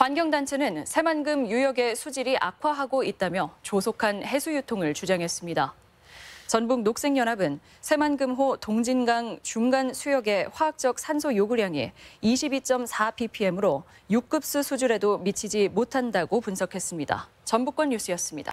환경단체는 새만금 유역의 수질이 악화하고 있다며 조속한 해수 유통을 주장했습니다. 전북 녹색연합은 새만금호 동진강 중간 수역의 화학적 산소 요구량이 22.4 ppm으로 6급수 수준에도 미치지 못한다고 분석했습니다. 전북권 뉴스였습니다.